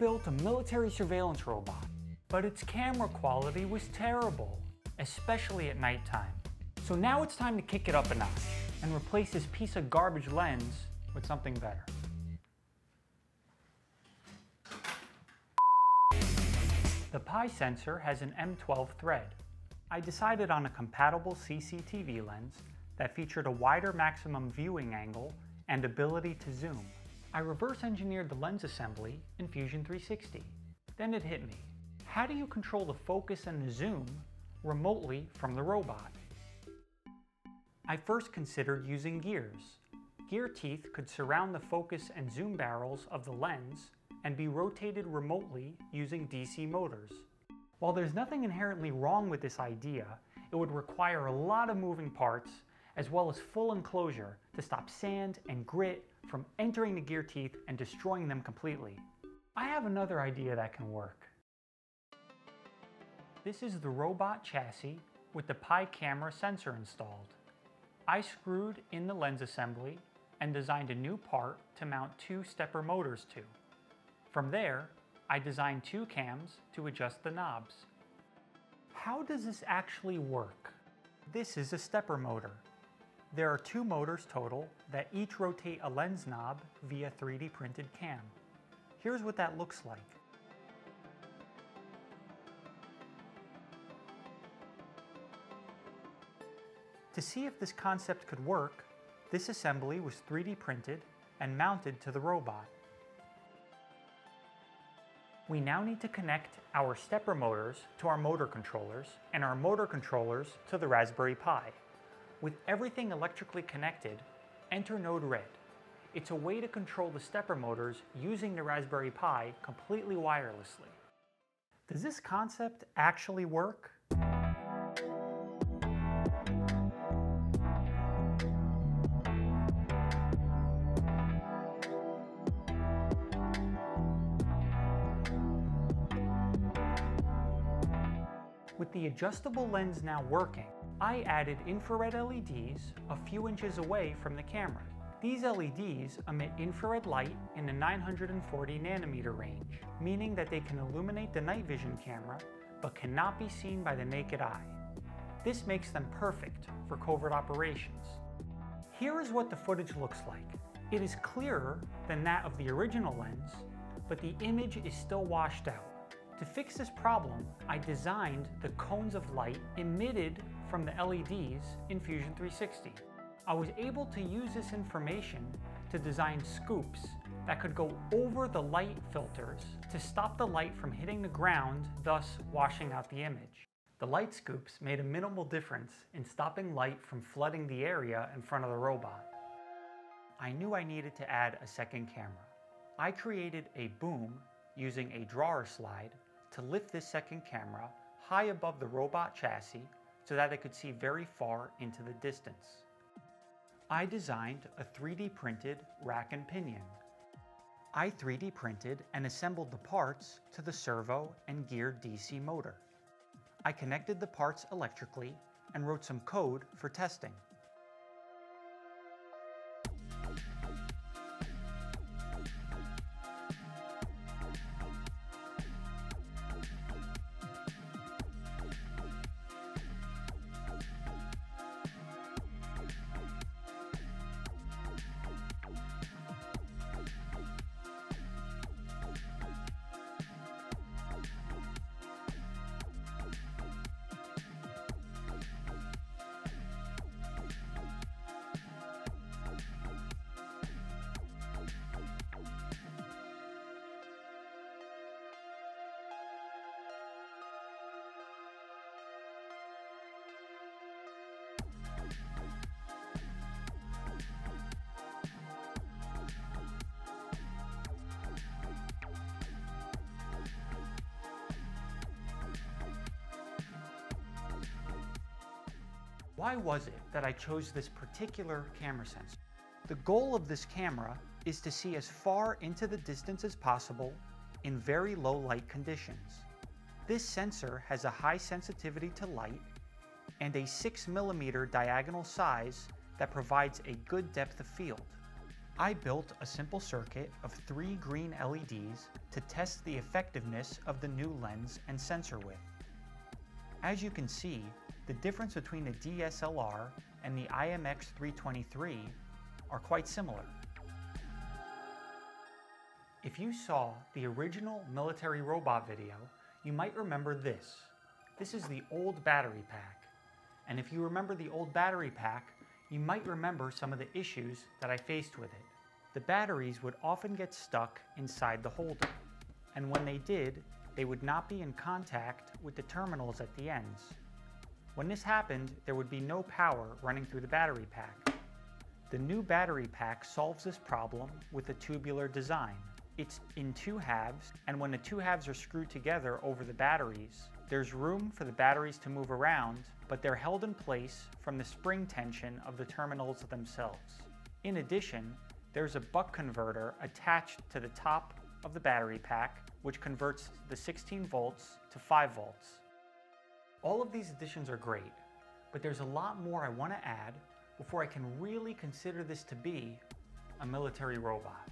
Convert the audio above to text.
built a military surveillance robot, but its camera quality was terrible, especially at nighttime. So now it's time to kick it up a notch and replace this piece of garbage lens with something better. The Pi sensor has an M12 thread. I decided on a compatible CCTV lens that featured a wider maximum viewing angle and ability to zoom. I reverse engineered the lens assembly in Fusion 360. Then it hit me. How do you control the focus and the zoom remotely from the robot? I first considered using gears. Gear teeth could surround the focus and zoom barrels of the lens and be rotated remotely using DC motors. While there's nothing inherently wrong with this idea, it would require a lot of moving parts as well as full enclosure to stop sand and grit from entering the gear teeth and destroying them completely. I have another idea that can work. This is the robot chassis with the Pi camera sensor installed. I screwed in the lens assembly and designed a new part to mount two stepper motors to. From there, I designed two cams to adjust the knobs. How does this actually work? This is a stepper motor. There are two motors total that each rotate a lens knob via 3D printed cam. Here's what that looks like. To see if this concept could work, this assembly was 3D printed and mounted to the robot. We now need to connect our stepper motors to our motor controllers and our motor controllers to the Raspberry Pi. With everything electrically connected, enter Node Red. It's a way to control the stepper motors using the Raspberry Pi completely wirelessly. Does this concept actually work? With the adjustable lens now working, I added infrared LEDs a few inches away from the camera. These LEDs emit infrared light in the 940 nanometer range, meaning that they can illuminate the night vision camera but cannot be seen by the naked eye. This makes them perfect for covert operations. Here is what the footage looks like. It is clearer than that of the original lens, but the image is still washed out. To fix this problem, I designed the cones of light emitted from the LEDs in Fusion 360. I was able to use this information to design scoops that could go over the light filters to stop the light from hitting the ground, thus washing out the image. The light scoops made a minimal difference in stopping light from flooding the area in front of the robot. I knew I needed to add a second camera. I created a boom using a drawer slide to lift this second camera high above the robot chassis so that it could see very far into the distance. I designed a 3D printed rack and pinion. I 3D printed and assembled the parts to the servo and gear DC motor. I connected the parts electrically and wrote some code for testing. Why was it that I chose this particular camera sensor? The goal of this camera is to see as far into the distance as possible in very low light conditions. This sensor has a high sensitivity to light and a 6 millimeter diagonal size that provides a good depth of field. I built a simple circuit of three green LEDs to test the effectiveness of the new lens and sensor width. As you can see, the difference between the DSLR and the IMX323 are quite similar. If you saw the original military robot video, you might remember this. This is the old battery pack. And if you remember the old battery pack, you might remember some of the issues that I faced with it. The batteries would often get stuck inside the holder. And when they did, they would not be in contact with the terminals at the ends. When this happened, there would be no power running through the battery pack. The new battery pack solves this problem with a tubular design. It's in two halves, and when the two halves are screwed together over the batteries, there's room for the batteries to move around, but they're held in place from the spring tension of the terminals themselves. In addition, there's a buck converter attached to the top of the battery pack, which converts the 16 volts to 5 volts. All of these additions are great, but there's a lot more I want to add before I can really consider this to be a military robot.